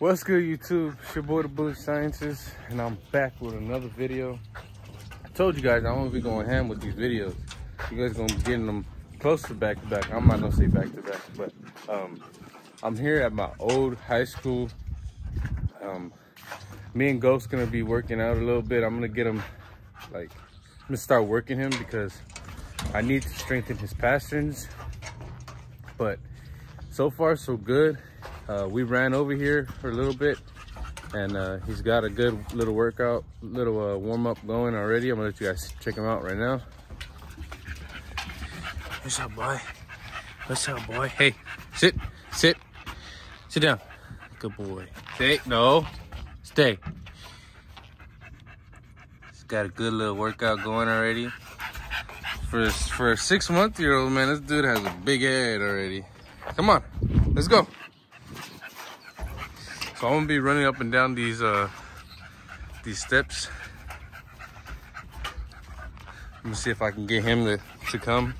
What's good, YouTube? It's your boy, The Bully Scientist, and I'm back with another video. I told you guys I'm gonna be going ham with these videos. You guys gonna be getting them close to back to back. I'm not gonna say back to back, but um, I'm here at my old high school. Um, me and Ghost gonna be working out a little bit. I'm gonna get him, like, I'm gonna start working him because I need to strengthen his pasterns. But so far, so good. Uh, we ran over here for a little bit and uh, he's got a good little workout, little uh, warm up going already. I'm gonna let you guys check him out right now. What's up, boy? What's up, boy? Hey, sit, sit, sit down. Good boy. Stay, no, stay. He's got a good little workout going already. For, for a six month year old, man, this dude has a big head already. Come on, let's go. So I'm gonna be running up and down these uh these steps. Let me see if I can get him to, to come.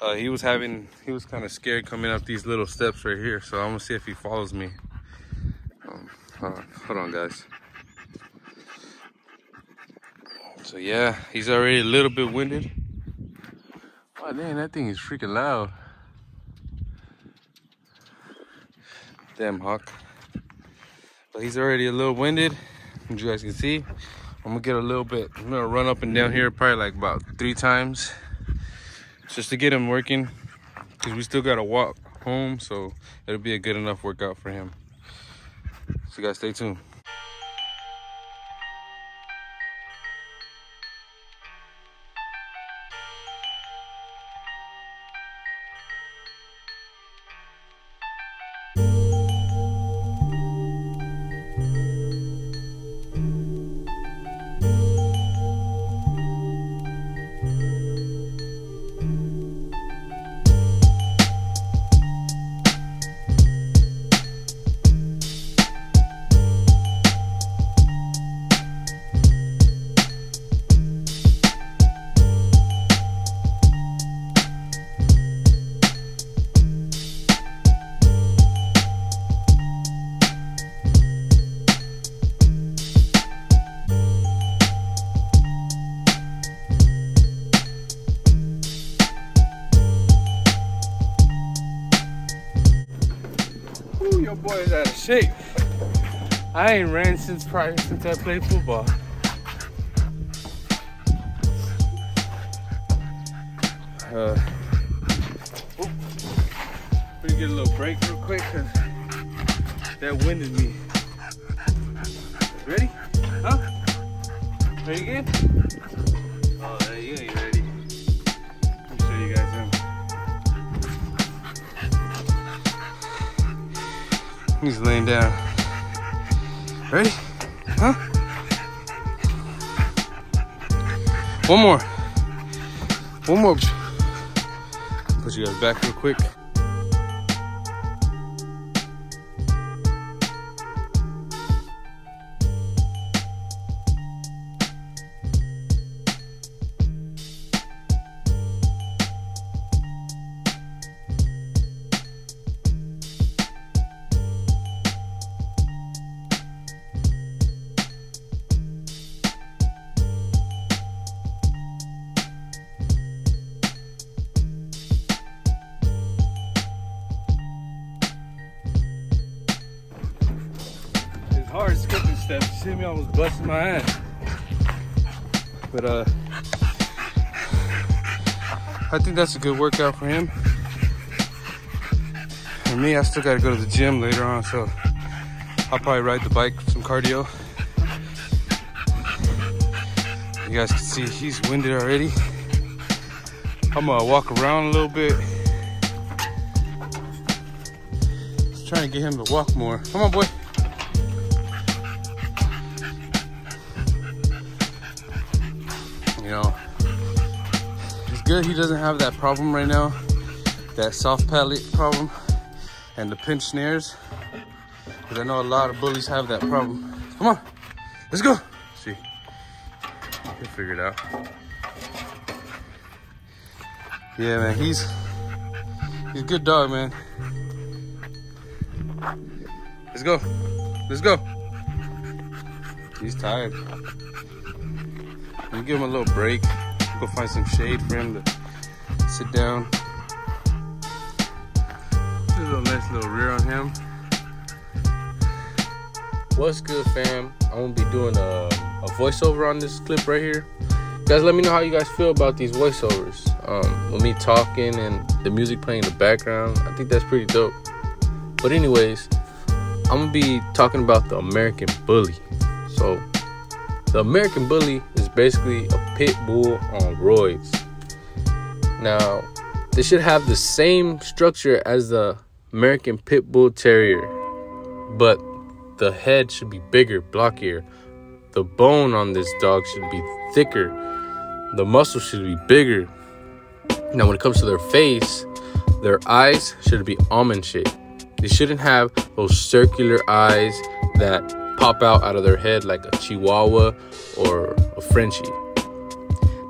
Uh, he was having he was kind of scared coming up these little steps right here, so I'm gonna see if he follows me. Um, hold, on, hold on, guys. So yeah, he's already a little bit winded. Oh dang, that thing is freaking loud. Damn hawk. But he's already a little winded, as you guys can see. I'm gonna get a little bit, I'm gonna run up and down here probably like about three times just to get him working because we still gotta walk home, so it'll be a good enough workout for him. So guys, stay tuned. Ooh, your boy is out of shape. I ain't ran since prior since I played football. Uh, we get a little break real quick because that winded me. Ready? Huh? Ready again? He's laying down. Ready? Huh? One more. One more. Put you guys back real quick. Hard skipping steps. You see me almost busting my ass. But uh I think that's a good workout for him. For me, I still gotta go to the gym later on, so I'll probably ride the bike some cardio. You guys can see he's winded already. I'm gonna walk around a little bit. Just trying to get him to walk more. Come on, boy. Good he doesn't have that problem right now, that soft palate problem and the pinched nares. Because I know a lot of bullies have that problem. Come on, let's go. See, he'll figure it out. Yeah, man, he's he's a good dog, man. Let's go. Let's go. He's tired. We give him a little break. Go find some shade for him to sit down. a little nice little rear on him. What's good, fam? I'm gonna be doing a, a voiceover on this clip right here. Guys, let me know how you guys feel about these voiceovers. Um, with me talking and the music playing in the background. I think that's pretty dope. But anyways, I'm gonna be talking about the American Bully. So, the American Bully is basically a pit bull on roids. Now, they should have the same structure as the American Pit Bull Terrier, but the head should be bigger, blockier. The bone on this dog should be thicker. The muscle should be bigger. Now, when it comes to their face, their eyes should be almond shaped. They shouldn't have those circular eyes that pop out out of their head like a chihuahua or a Frenchie.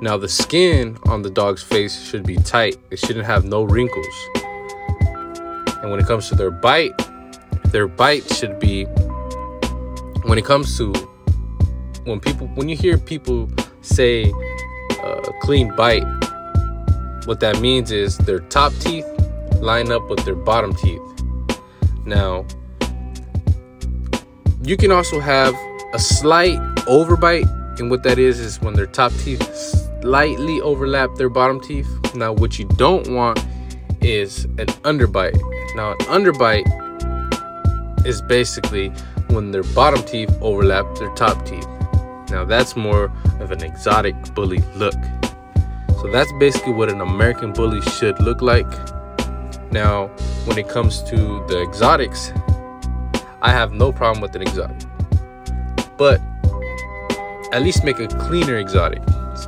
Now, the skin on the dog's face should be tight, it shouldn't have no wrinkles. And when it comes to their bite, their bite should be when it comes to when people when you hear people say uh, clean bite what that means is their top teeth line up with their bottom teeth now you can also have a slight overbite and what that is is when their top teeth slightly overlap their bottom teeth now what you don't want is an underbite now an underbite is basically when their bottom teeth overlap their top teeth. Now that's more of an exotic bully look. So that's basically what an American bully should look like. Now, when it comes to the exotics, I have no problem with an exotic. But at least make a cleaner exotic.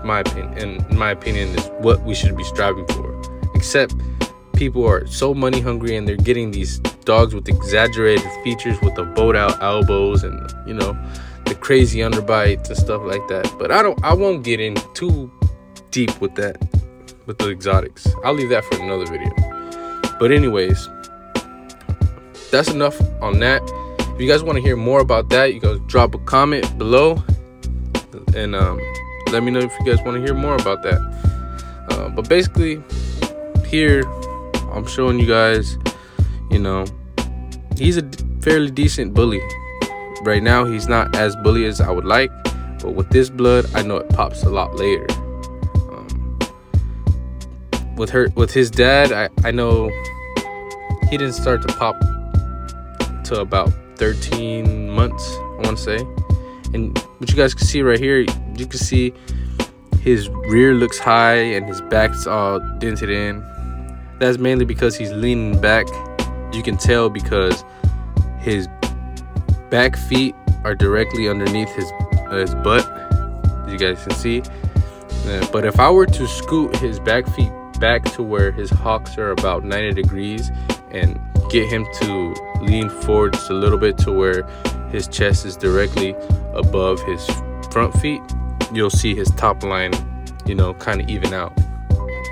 My opinion. And my opinion, is what we should be striving for. Except people are so money hungry and they're getting these dogs with exaggerated features with the bowed out elbows and you know the crazy underbites and stuff like that but i don't i won't get in too deep with that with the exotics i'll leave that for another video but anyways that's enough on that if you guys want to hear more about that you guys drop a comment below and um, let me know if you guys want to hear more about that uh, but basically here I'm showing you guys, you know, he's a fairly decent bully. Right now, he's not as bully as I would like, but with this blood, I know it pops a lot later. Um, with her, with his dad, I, I know he didn't start to pop to about 13 months, I want to say. And what you guys can see right here, you can see his rear looks high and his back's all dented in that's mainly because he's leaning back. You can tell because his back feet are directly underneath his uh, his butt, you guys can see. Uh, but if I were to scoot his back feet back to where his hocks are about 90 degrees and get him to lean forward just a little bit to where his chest is directly above his front feet, you'll see his top line, you know, kind of even out.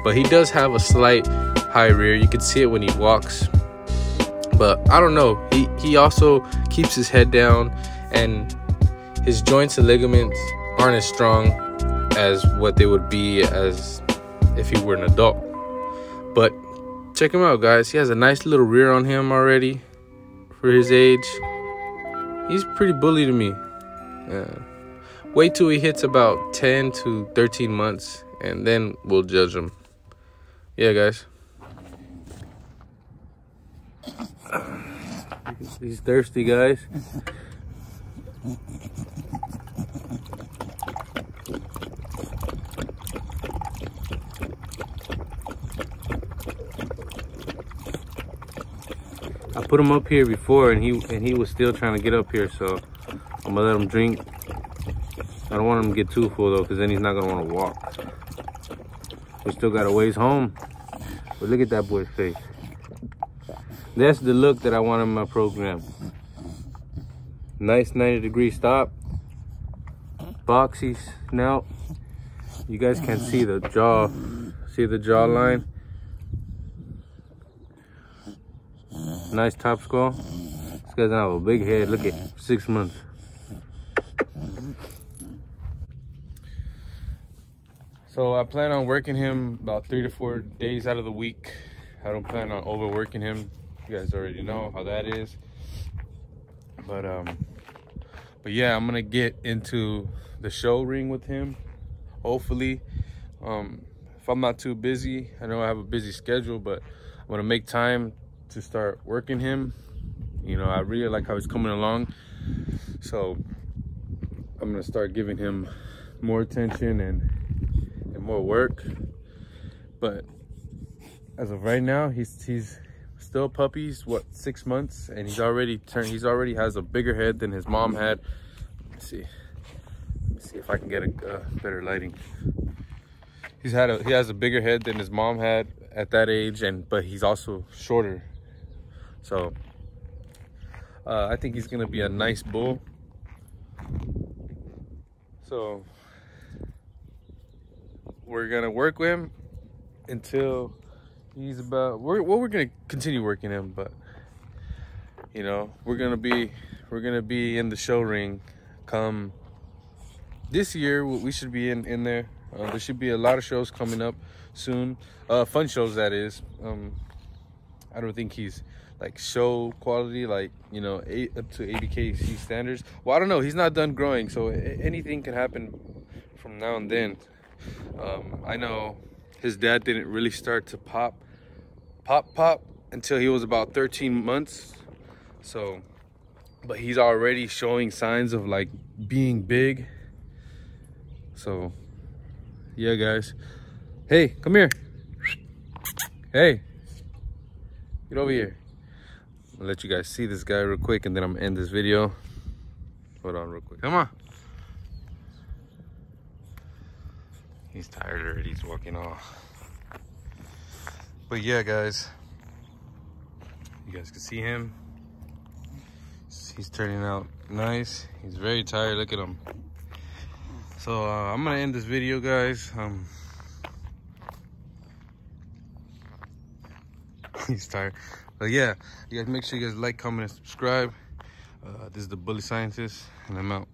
But he does have a slight high rear. You can see it when he walks. But I don't know. He he also keeps his head down and his joints and ligaments aren't as strong as what they would be as if he were an adult. But check him out, guys. He has a nice little rear on him already for his age. He's pretty bully to me. Uh, wait till he hits about 10 to 13 months and then we'll judge him. Yeah, guys. He's thirsty, guys. I put him up here before and he and he was still trying to get up here, so I'm gonna let him drink. I don't want him to get too full though, because then he's not gonna want to walk. We still got a ways home. But look at that boy's face. That's the look that I want in my program. Nice 90 degree stop. Boxy snout. You guys can see the jaw. See the jawline? Nice top skull. This guy's gonna have a big head. Look at six months. So I plan on working him about three to four days out of the week. I don't plan on overworking him. You guys already know how that is. But um, but yeah, I'm gonna get into the show ring with him. Hopefully, um, if I'm not too busy, I know I have a busy schedule, but I'm gonna make time to start working him. You know, I really like how he's coming along. So I'm gonna start giving him more attention and and more work. But as of right now, he's he's still puppies what six months and he's already turned he's already has a bigger head than his mom had Let's see Let's see if i can get a better lighting he's had a he has a bigger head than his mom had at that age and but he's also shorter so uh, i think he's gonna be a nice bull. So we're gonna work with him until he's about we're well we're gonna continue working him but you know we're gonna be we're gonna be in the show ring come this year. We should be in in there. Uh, there should be a lot of shows coming up soon. Uh fun shows that is. Um i don't think he's like show quality like you know up to abkc standards. Well i don't know. He's not done growing so anything can happen from now and then. Um i know his dad didn't really start to pop pop pop until he was about 13 months. So but he's already showing signs of like being big. So yeah guys. Hey come here. Hey get over here i'll let you guys see this guy real quick and then i'm gonna end this video hold on real quick come on He's tired already, he's walking off. But yeah, guys, you guys can see him. He's turning out nice. He's very tired, look at him. So uh, I'm gonna end this video, guys. Um, he's tired. But yeah, you guys make sure you guys like, comment, and subscribe. Uh, this is the Bully Scientist, and I'm out.